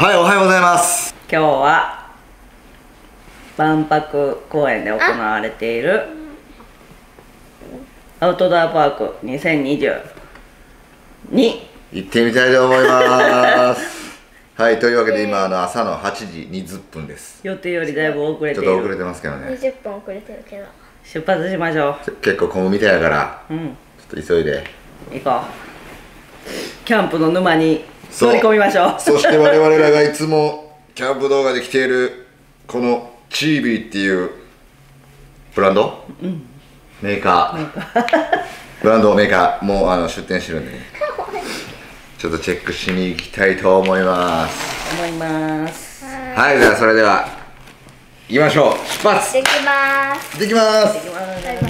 はいおはようございます。今日は万博公園で行われているアウトドアパーク2020に行ってみたいと思います。はいというわけで今あの朝の8時20分です。予定よりだいぶ遅れちている。ょっと遅れてますけどね。20分遅れてるけど。出発しましょ結構混むみたいやから。ううん。ちょっと急いで。行こう。キャンプの沼に乗り込みましょう。そして我々らがいつもキャンプ動画で着ているこのチービーっていうブランド、メーカー。ブランドメーカー。もうあの出店してるんでね。ちょっとチェックしに行きたいと思います。思います。はいじゃあそれでは行きましょう。出発。できます。できます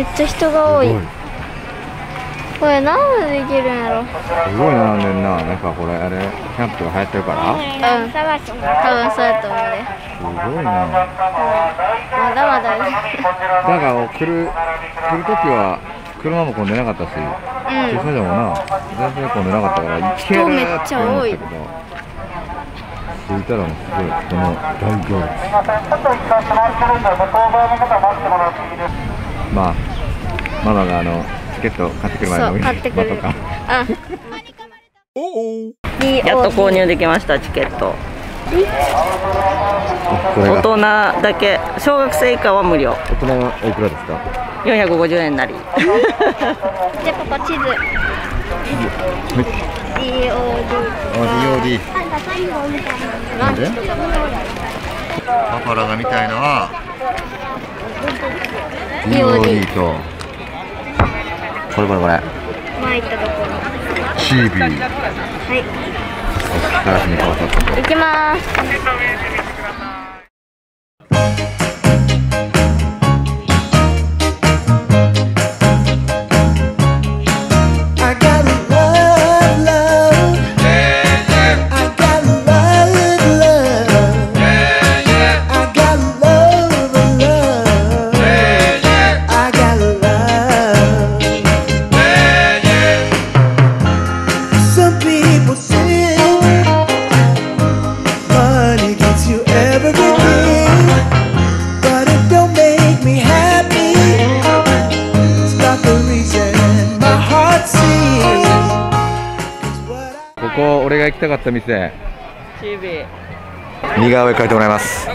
めっちゃ人が多い。これ何でできるんやろ？すごい並んでんな。なんかこれ、あれ、キャンプが流行ってるから？うん。多分そうやと思うで。すごいな。まだまだ。ねだから来る、来るときは、車も混んでなかったし、駐車場もな、全然混んでなかったから、行ける人めっちゃ多い。着いたらもうすごい、この大行列。まあ、ママがあの、チケット買ってくる前そうの買ってくる。やっと購入できましたチケット。大人だけ。小学生以下は無料。大人はおいくらですか？450円なり。じゃあここ地図。DOD あ DOD なんで？パパラが見たいのは DOD とこれこれこれ。前行ったところ。チービー。はい。ガラスに変わった行きます「った店。似顔絵描いてもらいます。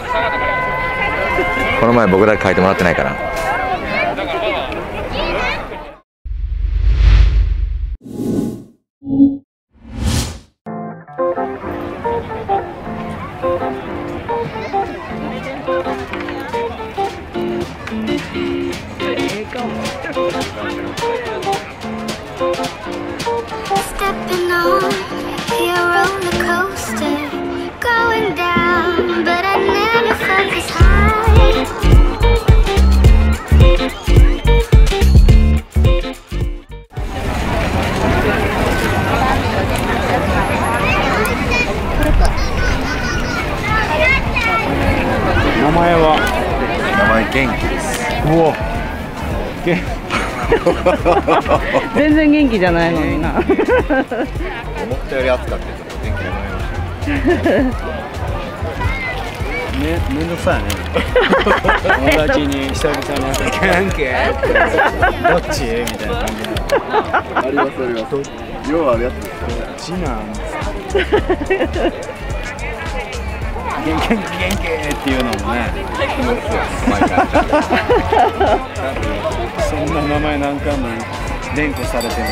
この前僕だけ描いてもらってないから元気です。うお。け 全然元気じゃないのにな。思ったより暑かったちょっと元気なくなりましためめんどくさいね。友達に久々に会ったら「元気?」どっち?」みたいな感じで。ありますあります。要はあるやつです次男 元気元気元気っていうのもね毎回そんな名前何回も連呼されても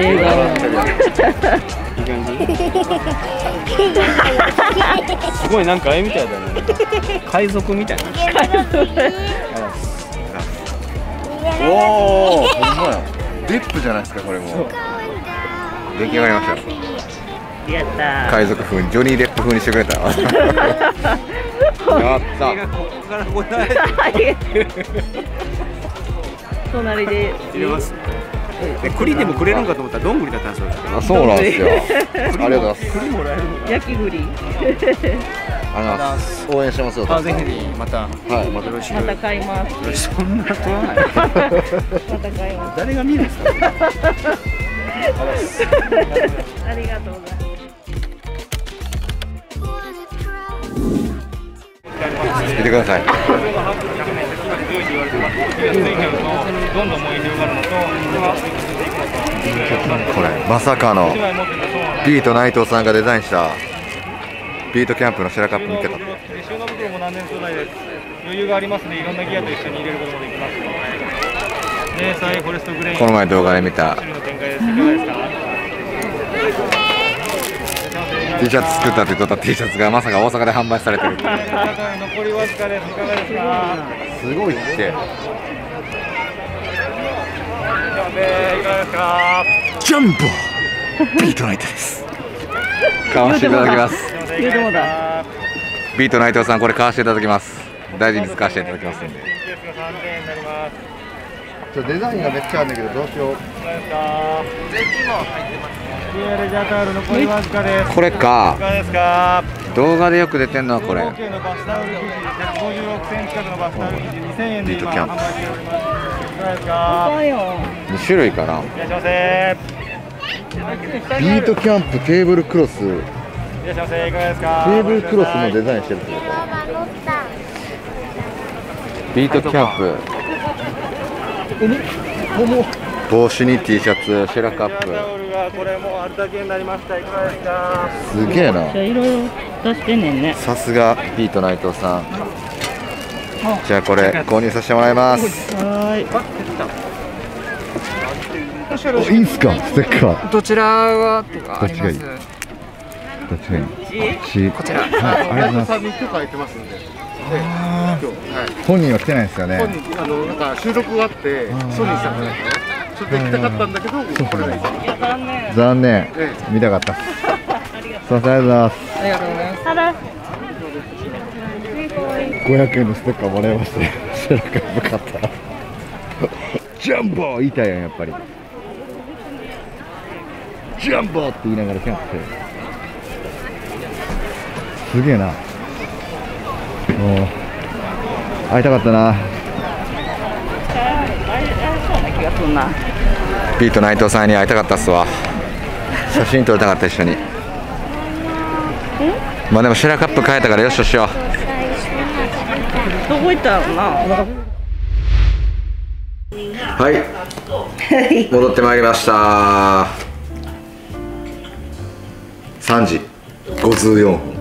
映画いい感じすごいなんかあれみたいだね海賊みたいなおおほんまやリップじゃないですかこれも。出来上がりましたよ。やった海賊風にジョニー・デップ風にしてくれた。やった。ここから隣で。入れます。で栗でもくれるんかと思ったらどんぐりだったんですよ。あそうなんですよ。ありがとうございます。栗もらえるの焼き栗ありがとうございます。応援してますよあぜひまたはいまた。よろしく。また買います。そんな取らないまた買います。誰が見るんですか？ありがとうございます。見てください。これまさかのビート内藤さんがデザインしたビートキャンプのシェラカップ見てた。収納袋も何年素材です余裕がありますのでいろんなギアと一緒に入れることもできますでサイフォレストグレインこの前動画で見た。T シャツ作ったって言った。T シャツがまさか大阪で販売されてる残りわずかですいかがですかすごいって。でいかがですか？ジャンボ。ビートナイトです。買わせていただきます言うてもうたビート内藤さんこれ買わせていただきます。大事に使わせていただきますんで。ケースが3000円になりますちょデザインがめっちゃあるんだけどどうしよう。いかがです。かレジャータオル残りわずかです。これか動画でよく出てんのはこれ。OK のバスタオル生地156センチ角のバスタオル生地2000円で今ビートキャンプ。販売しております。いかがです。かあよ2種類かなビートキャンプテーブルクロスらっしゃいませ。いかがですか？ーブルクロスのデザインしてるってこと。ビートキャンプ。帽子に T シャツシェラカップ。タオルがこれもうあるだけになりました。いかがですか？すげえな。じゃあいろいろ出してんねんね。さすがビート内藤さん。じゃあこれ購入させてもらいます。はーいおいいんすか？ステッカー。どちらは？とかありますこっち？ら。はいありがとうございます。に許可入ってますんで、本人は来てないですよね。本人あのなんか収録があって、ソニーさんがね、それで来たかったんだけど、これない残念。残念。え見たかった。っすすいませんありがとう。ございますありがとうございます。ただ500円のステッカーもらいましてシェラカップ買った。ジャンボ言いたいやんやっぱり。ジャンボって言いながらキャンプしてるすげえな。もう会いたかったな。あれあれそうな気がするな。ビート内藤さんに会いたかったっすわ。写真撮りたかった一緒に。まあでもシェラカップ変えたからよしよしよどこ行ったのな。はい。戻ってまいりました。3時54分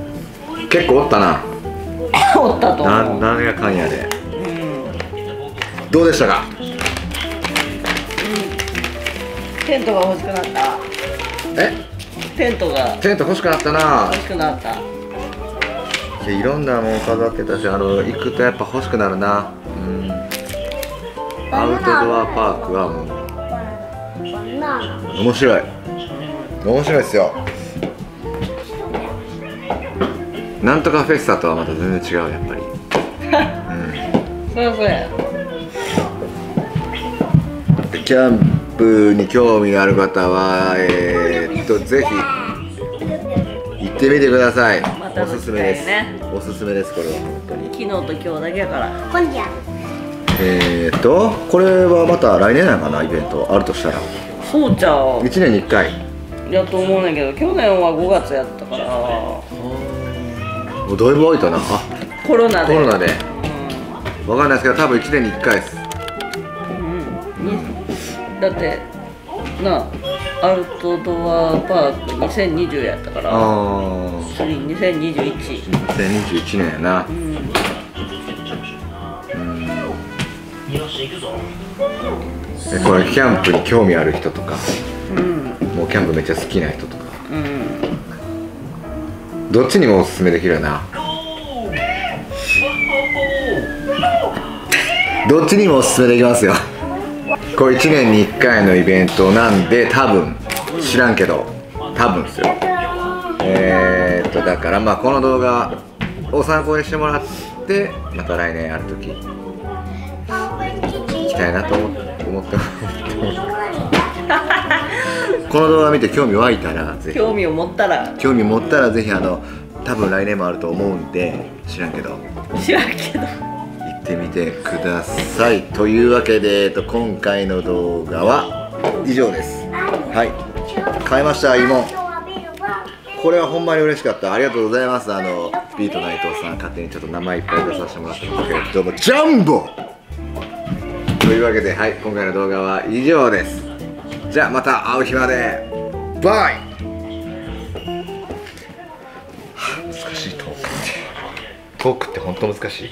結構おったな。おったとな思う。なんやかんやで。どうでしたか？テントが欲しくなった。え？テントが。テント欲しくなったな。欲しくなった。いやいろんなもん飾ってたしあの行くとやっぱ欲しくなるな。うん。アウトドアパークはもう。面白い。面白いですよなんとかフェスタとはまた全然違うやっぱり。そりゃそうや。キャンプに興味がある方はえー、っとぜひ行ってみてください、またおすすめです、ね。おすすめですこれは本当に。昨日と今日だけやから。今夜。えー、っとこれはまた来年なのかなイベント。あるとしたら。そうちゃう。1年に1回。やと思うねんけど去年は5月やったからもうだいぶ空いたな。あコロナで。コロナで。わかんないですけど多分1年に1回です。にだってなアウトドアパーク2020やったから。ああ次2021 2021年やな。うん。えこれキャンプに興味ある人とか。もうキャンプめっちゃ好きな人とか。うんどっちにもおすすめできるよな。どっちにもおすすめできますよ。これ1年に1回のイベントなんで多分。知らんけど。多分ですよ。えー、っとだからまあこの動画を参考にしてもらってまた来年ある時。行きたいなと思って思ってますこの動画見て興味湧いたらぜひ。興味を持ったら。興味持ったらぜひあの多分来年もあると思うんで知らんけど。知らんけど。行ってみてください。というわけで、えっと、今回の動画は以上です。はい。買いました芋これはほんまに嬉しかった。ありがとうございます。あのビート内藤さん勝手にちょっと名前いっぱい出させてもらってますけれどもジャンボ！というわけではい今回の動画は以上ですじゃあまた会う日まで。バイ。難しいトークって。トークって本当難しい？